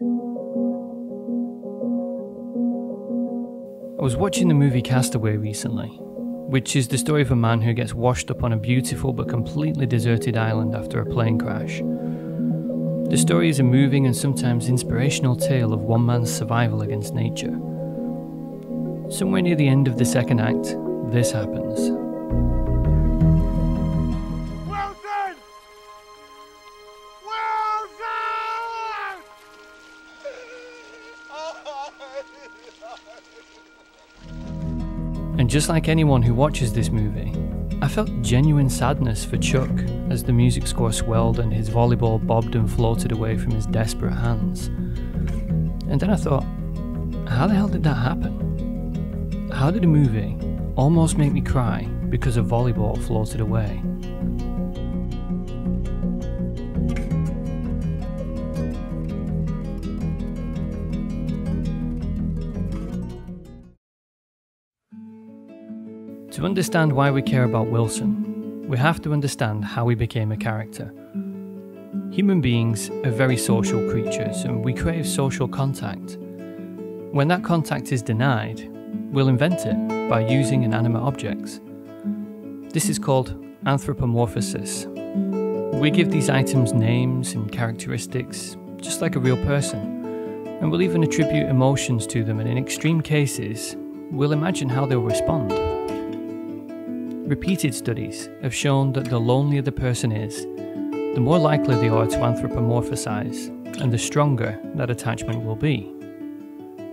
I was watching the movie Castaway recently, which is the story of a man who gets washed up on a beautiful but completely deserted island after a plane crash. The story is a moving and sometimes inspirational tale of one man's survival against nature. Somewhere near the end of the second act, this happens. And just like anyone who watches this movie, I felt genuine sadness for Chuck as the music score swelled and his volleyball bobbed and floated away from his desperate hands. And then I thought, how the hell did that happen? How did a movie almost make me cry because a volleyball floated away? To understand why we care about Wilson, we have to understand how he became a character. Human beings are very social creatures and we crave social contact. When that contact is denied, we'll invent it by using inanimate objects. This is called anthropomorphosis. We give these items names and characteristics, just like a real person, and we'll even attribute emotions to them, and in extreme cases, we'll imagine how they'll respond. Repeated studies have shown that the lonelier the person is, the more likely they are to anthropomorphize, and the stronger that attachment will be.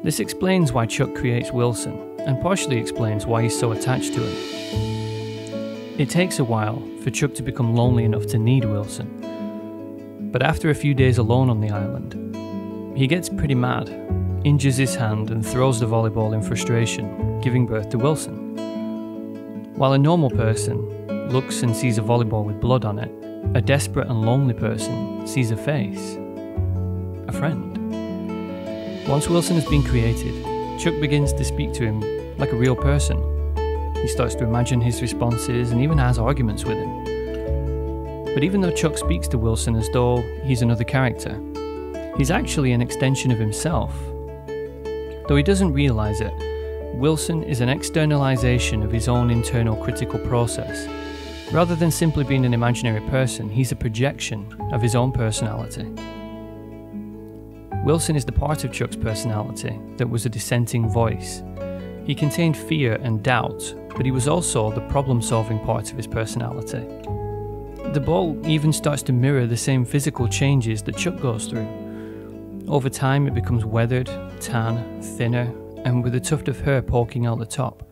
This explains why Chuck creates Wilson, and partially explains why he's so attached to him. It takes a while for Chuck to become lonely enough to need Wilson, but after a few days alone on the island, he gets pretty mad, injures his hand, and throws the volleyball in frustration, giving birth to Wilson. While a normal person looks and sees a volleyball with blood on it, a desperate and lonely person sees a face, a friend. Once Wilson has been created, Chuck begins to speak to him like a real person. He starts to imagine his responses and even has arguments with him. But even though Chuck speaks to Wilson as though he's another character, he's actually an extension of himself. Though he doesn't realise it, Wilson is an externalization of his own internal critical process. Rather than simply being an imaginary person, he's a projection of his own personality. Wilson is the part of Chuck's personality that was a dissenting voice. He contained fear and doubt, but he was also the problem solving part of his personality. The ball even starts to mirror the same physical changes that Chuck goes through. Over time, it becomes weathered, tan, thinner, and with a tuft of hair poking out the top,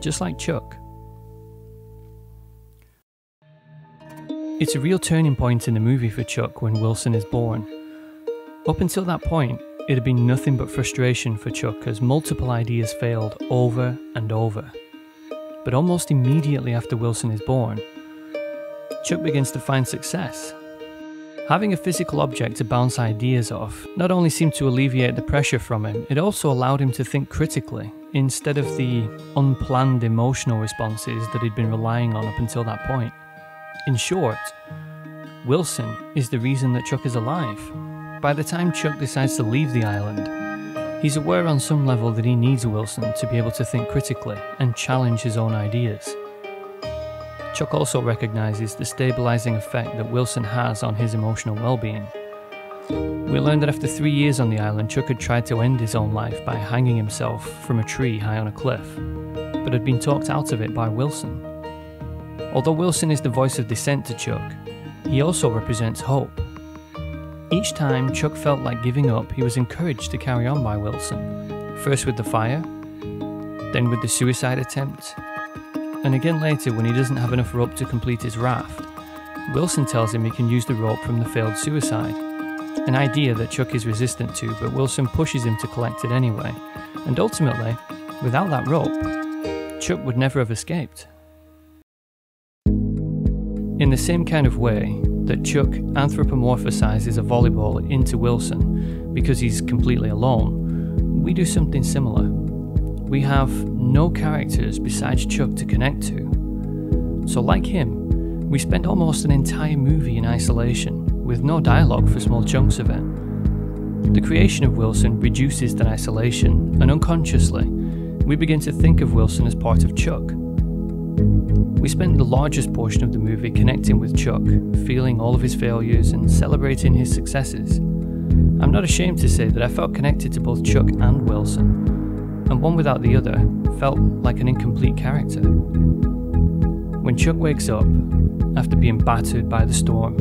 just like Chuck. It's a real turning point in the movie for Chuck when Wilson is born. Up until that point, it had been nothing but frustration for Chuck as multiple ideas failed over and over. But almost immediately after Wilson is born, Chuck begins to find success Having a physical object to bounce ideas off not only seemed to alleviate the pressure from him, it also allowed him to think critically instead of the unplanned emotional responses that he'd been relying on up until that point. In short, Wilson is the reason that Chuck is alive. By the time Chuck decides to leave the island, he's aware on some level that he needs Wilson to be able to think critically and challenge his own ideas. Chuck also recognises the stabilising effect that Wilson has on his emotional well-being. We learned that after three years on the island, Chuck had tried to end his own life by hanging himself from a tree high on a cliff, but had been talked out of it by Wilson. Although Wilson is the voice of dissent to Chuck, he also represents hope. Each time Chuck felt like giving up, he was encouraged to carry on by Wilson, first with the fire, then with the suicide attempt, and again later when he doesn't have enough rope to complete his raft. Wilson tells him he can use the rope from the failed suicide, an idea that Chuck is resistant to, but Wilson pushes him to collect it anyway, and ultimately, without that rope, Chuck would never have escaped. In the same kind of way that Chuck anthropomorphizes a volleyball into Wilson because he's completely alone, we do something similar. We have no characters besides Chuck to connect to. So, like him, we spend almost an entire movie in isolation, with no dialogue for small chunks of it. The creation of Wilson reduces that isolation, and unconsciously, we begin to think of Wilson as part of Chuck. We spend the largest portion of the movie connecting with Chuck, feeling all of his failures and celebrating his successes. I'm not ashamed to say that I felt connected to both Chuck and Wilson, and one without the other felt like an incomplete character. When Chuck wakes up, after being battered by the storm,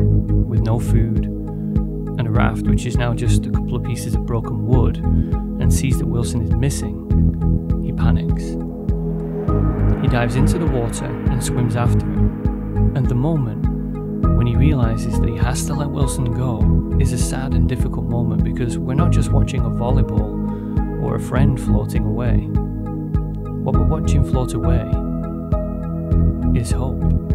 with no food, and a raft which is now just a couple of pieces of broken wood, and sees that Wilson is missing, he panics. He dives into the water and swims after him, and the moment when he realizes that he has to let Wilson go is a sad and difficult moment because we're not just watching a volleyball a friend floating away. What we're watching float away is hope.